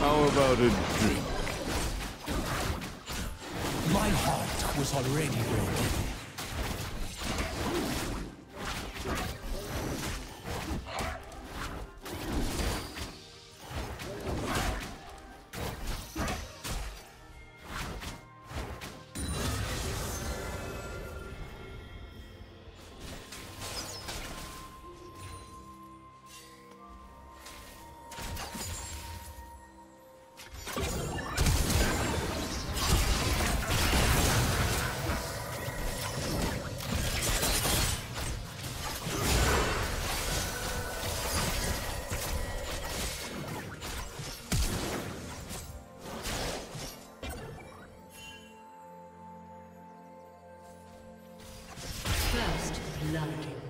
How about a drink? My heart was already broken. Personality.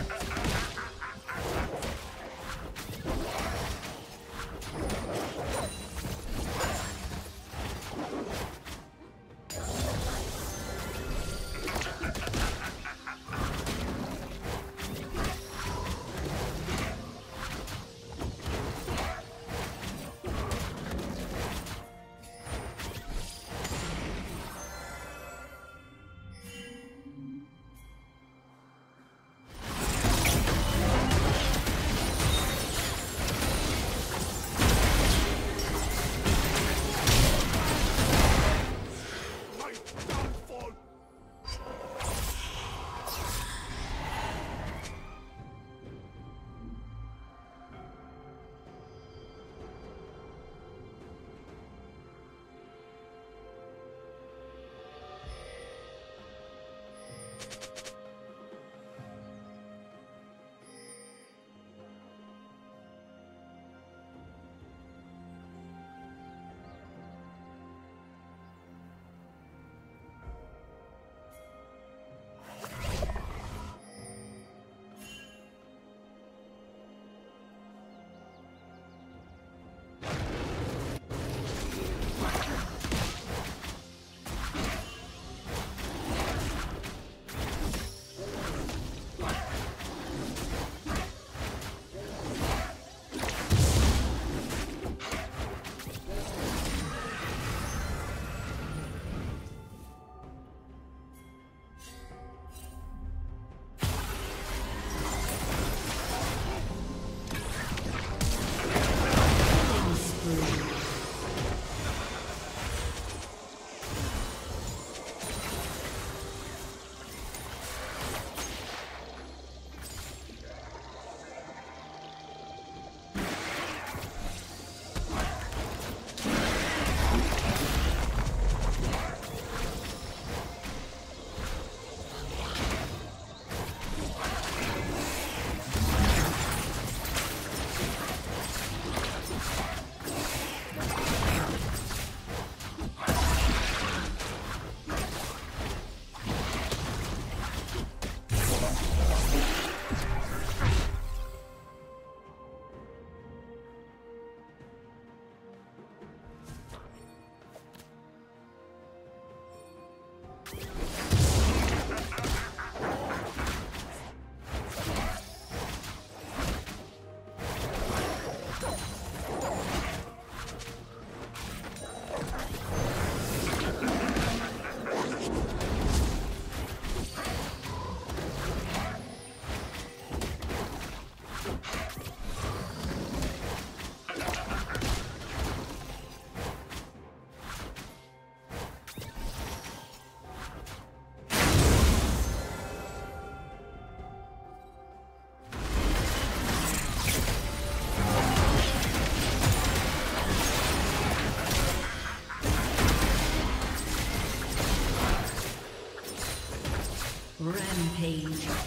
Rampage.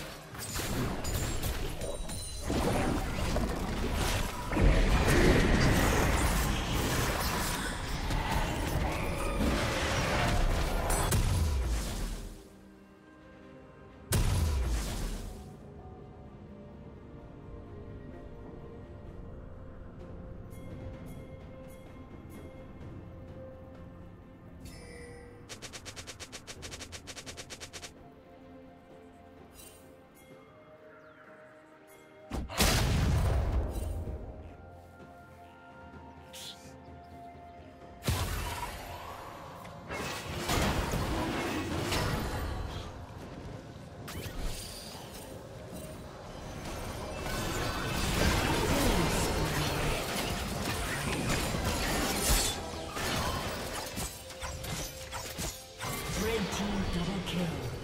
Team double kill.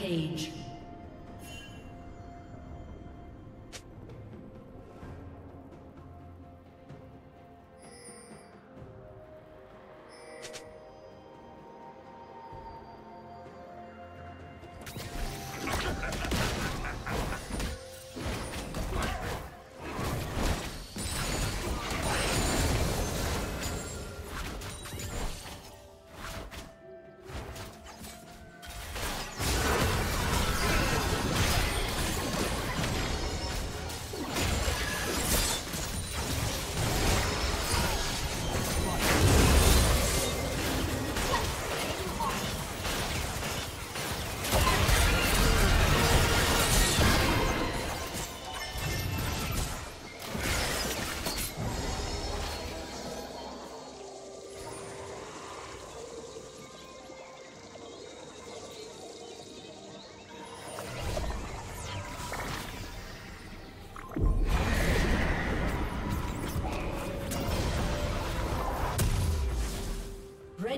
Rampage.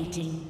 Dominating.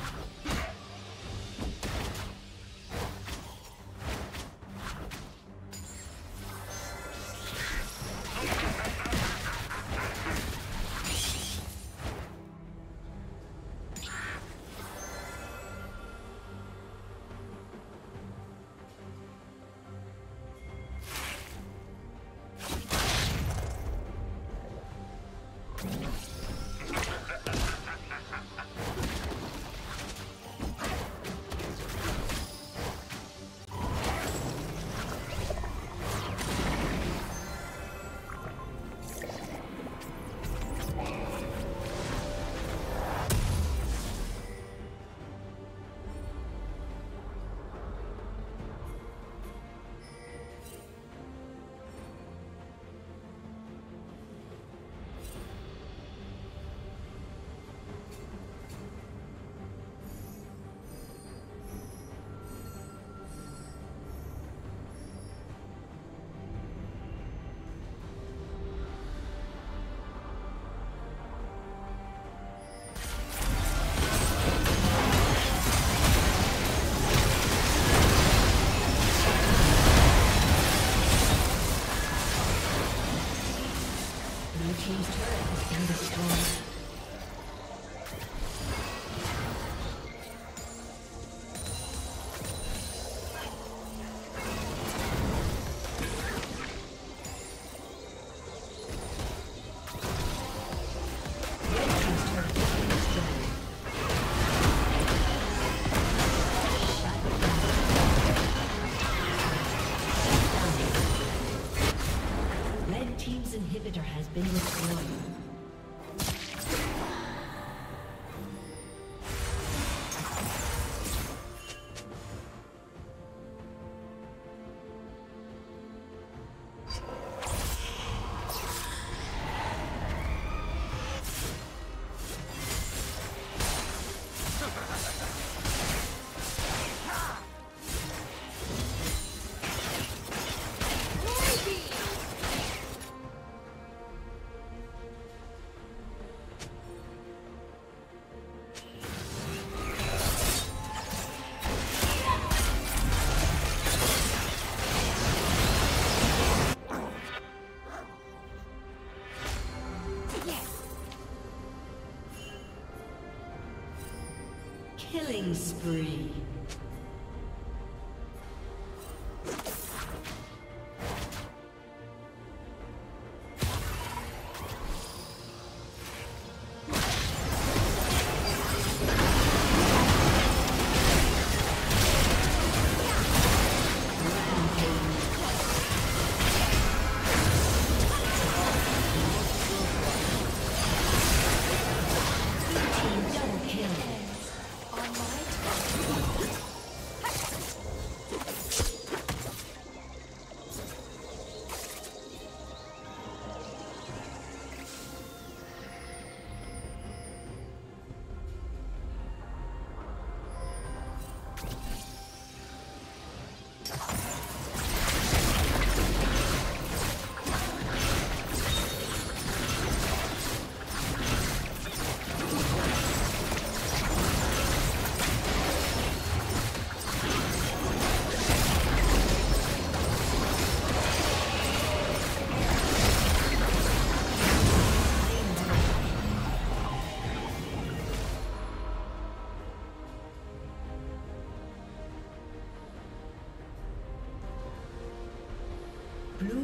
Killing spree.